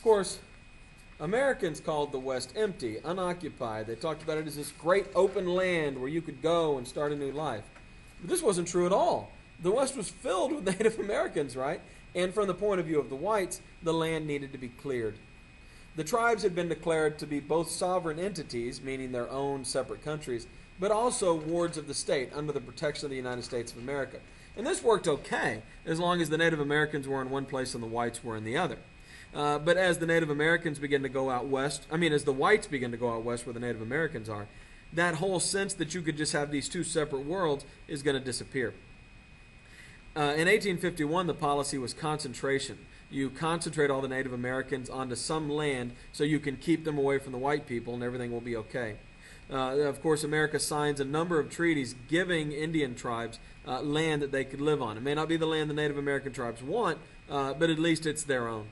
Of course, Americans called the West empty, unoccupied. They talked about it as this great open land where you could go and start a new life. But this wasn't true at all. The West was filled with Native Americans, right? And from the point of view of the whites, the land needed to be cleared. The tribes had been declared to be both sovereign entities, meaning their own separate countries, but also wards of the state under the protection of the United States of America. And this worked okay, as long as the Native Americans were in one place and the whites were in the other. Uh, but as the Native Americans begin to go out west, I mean, as the whites begin to go out west where the Native Americans are, that whole sense that you could just have these two separate worlds is going to disappear. Uh, in 1851, the policy was concentration. You concentrate all the Native Americans onto some land so you can keep them away from the white people and everything will be okay. Uh, of course, America signs a number of treaties giving Indian tribes uh, land that they could live on. It may not be the land the Native American tribes want, uh, but at least it's their own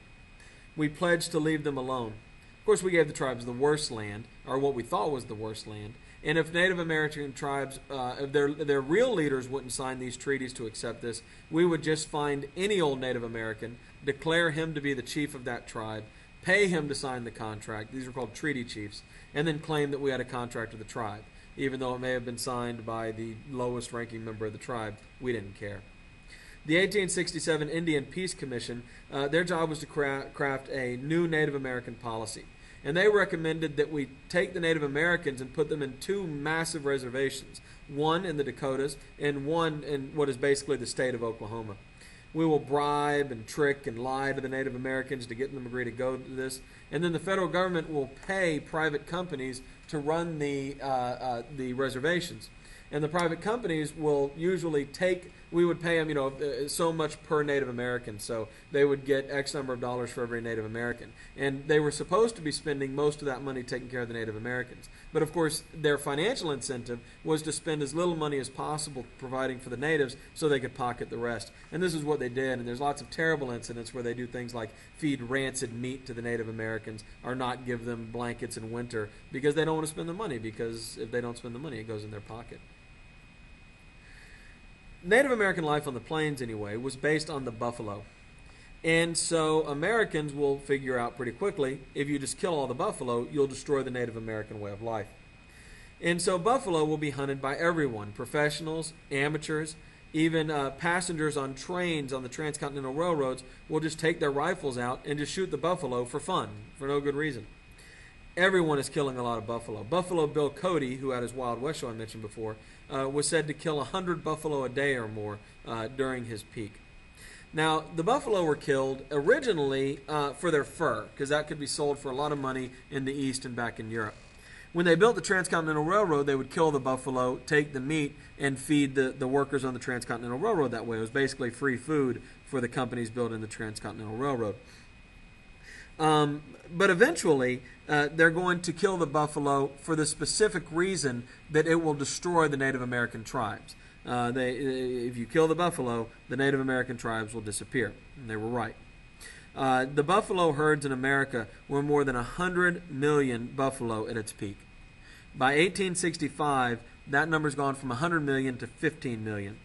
we pledged to leave them alone. Of course, we gave the tribes the worst land, or what we thought was the worst land. And if Native American tribes, uh, if their their real leaders wouldn't sign these treaties to accept this, we would just find any old Native American, declare him to be the chief of that tribe, pay him to sign the contract. These are called treaty chiefs, and then claim that we had a contract with the tribe, even though it may have been signed by the lowest ranking member of the tribe. We didn't care. The 1867 Indian Peace Commission, uh, their job was to cra- craft a new Native American policy. And they recommended that we take the Native Americans and put them in two massive reservations one in the Dakotas and one in what is basically the state of Oklahoma. We will bribe and trick and lie to the Native Americans to get them to agree to go to this. And then the federal government will pay private companies to run the, uh, uh, the reservations. And the private companies will usually take we would pay them, you know, uh, so much per Native American. So they would get X number of dollars for every Native American. And they were supposed to be spending most of that money taking care of the Native Americans. But of course, their financial incentive was to spend as little money as possible providing for the natives so they could pocket the rest. And this is what they did. And there's lots of terrible incidents where they do things like feed rancid meat to the Native Americans or not give them blankets in winter because they don't want to spend the money because if they don't spend the money, it goes in their pocket. Native American life on the plains, anyway, was based on the buffalo. And so Americans will figure out pretty quickly if you just kill all the buffalo, you'll destroy the Native American way of life. And so buffalo will be hunted by everyone professionals, amateurs, even uh, passengers on trains on the transcontinental railroads will just take their rifles out and just shoot the buffalo for fun, for no good reason. Everyone is killing a lot of buffalo. Buffalo Bill Cody, who had his Wild West show I mentioned before, uh, was said to kill 100 buffalo a day or more uh, during his peak. Now, the buffalo were killed originally uh, for their fur, because that could be sold for a lot of money in the East and back in Europe. When they built the Transcontinental Railroad, they would kill the buffalo, take the meat, and feed the, the workers on the Transcontinental Railroad that way. It was basically free food for the companies building the Transcontinental Railroad. Um, but eventually, uh, they're going to kill the buffalo for the specific reason that it will destroy the Native American tribes. Uh, they, if you kill the buffalo, the Native American tribes will disappear. And they were right. Uh, the buffalo herds in America were more than 100 million buffalo at its peak. By 1865, that number's gone from 100 million to 15 million.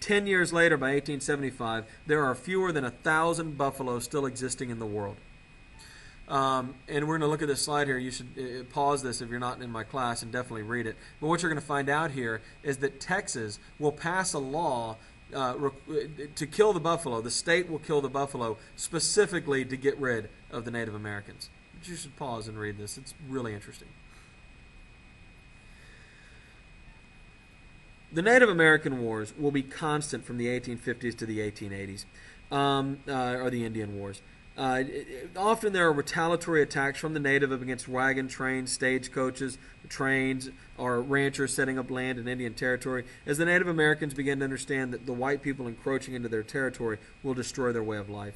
Ten years later, by 1875, there are fewer than a thousand buffalo still existing in the world. Um, and we're going to look at this slide here. You should uh, pause this if you're not in my class and definitely read it. But what you're going to find out here is that Texas will pass a law uh, to kill the buffalo. The state will kill the buffalo specifically to get rid of the Native Americans. But you should pause and read this. It's really interesting. The Native American Wars will be constant from the 1850s to the 1880s, um, uh, or the Indian Wars. Uh, often there are retaliatory attacks from the native against wagon trains, stagecoaches, trains, or ranchers setting up land in Indian territory. As the Native Americans begin to understand that the white people encroaching into their territory will destroy their way of life.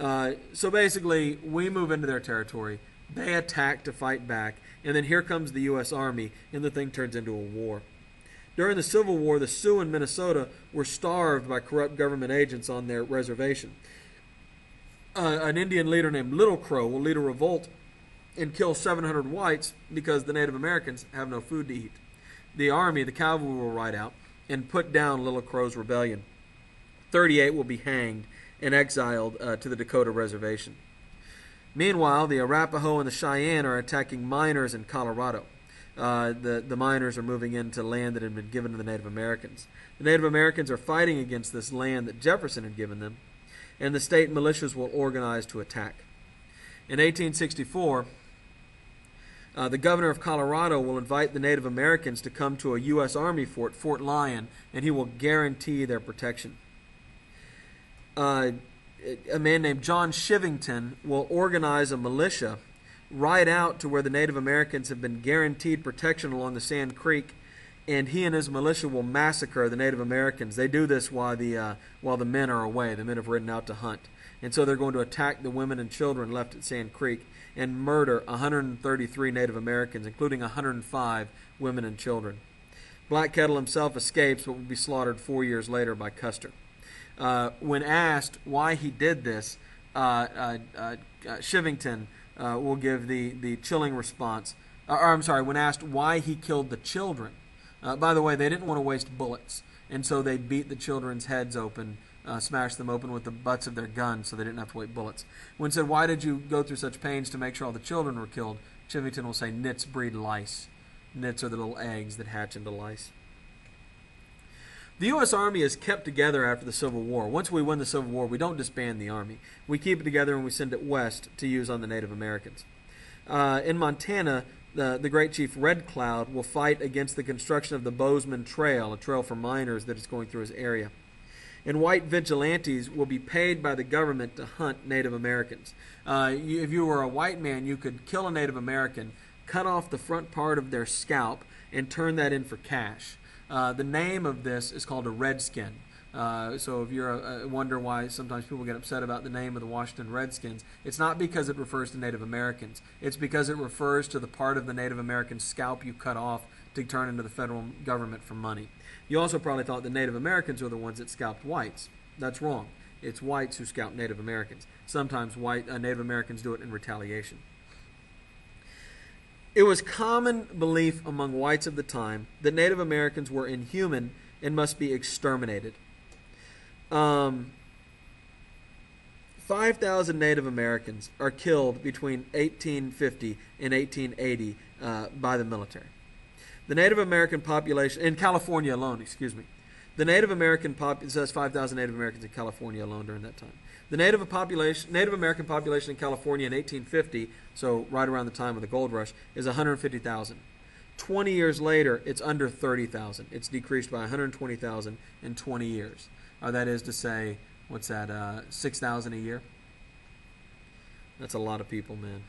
Uh, so basically, we move into their territory, they attack to fight back, and then here comes the U.S. Army, and the thing turns into a war. During the Civil War, the Sioux in Minnesota were starved by corrupt government agents on their reservation uh, an Indian leader named Little Crow will lead a revolt and kill 700 whites because the Native Americans have no food to eat. The army, the cavalry, will ride out and put down Little Crow's rebellion. 38 will be hanged and exiled uh, to the Dakota reservation. Meanwhile, the Arapaho and the Cheyenne are attacking miners in Colorado. Uh, the, the miners are moving into land that had been given to the Native Americans. The Native Americans are fighting against this land that Jefferson had given them, and the state militias will organize to attack. In 1864, uh, the governor of Colorado will invite the Native Americans to come to a U.S. Army fort, Fort Lyon, and he will guarantee their protection. Uh, a man named John Chivington will organize a militia right out to where the Native Americans have been guaranteed protection along the Sand Creek, and he and his militia will massacre the Native Americans. They do this while the uh, while the men are away. The men have ridden out to hunt, and so they're going to attack the women and children left at Sand Creek and murder 133 Native Americans, including 105 women and children. Black Kettle himself escapes, but will be slaughtered four years later by Custer. Uh, when asked why he did this, uh, uh, uh uh, will give the, the chilling response. or I'm sorry, when asked why he killed the children. By the way, they didn't want to waste bullets, and so they beat the children's heads open uh, smashed them open with the butts of their guns so they didn't have to wait bullets. When said, Why did you go through such pains to make sure all the children were killed? Chivington will say, Nits breed lice. Nits are the little eggs that hatch into lice. The U.S. Army is kept together after the Civil War. Once we win the Civil War, we don't disband the Army. We keep it together and we send it west to use on the Native Americans. Uh, in Montana, the, the great chief Red Cloud will fight against the construction of the Bozeman Trail, a trail for miners that is going through his area and white vigilantes will be paid by the government to hunt Native Americans. Uh, you, if you were a white man, you could kill a Native American, cut off the front part of their scalp, and turn that in for cash. Uh, the name of this is called a redskin. Uh, so if you uh, wonder why sometimes people get upset about the name of the Washington Redskins, it's not because it refers to Native Americans. It's because it refers to the part of the Native American scalp you cut off to turn into the federal government for money. You also probably thought the Native Americans were the ones that scalped whites. That's wrong. It's whites who scalp Native Americans. Sometimes white uh, Native Americans do it in retaliation. It was common belief among whites of the time that Native Americans were inhuman and must be exterminated. Um, 5,000 Native Americans are killed between 1850 and 1880 uh, by the military. The Native American population in California alone, excuse me, the Native American pop says 5,000 Native Americans in California alone during that time. The Native population, Native American population in California in 1850, so right around the time of the gold rush, is 150,000. 20 years later, it's under 30,000. It's decreased by 120,000 in 20 years. Uh, that is to say, what's that, uh, 6,000 a year? That's a lot of people, man.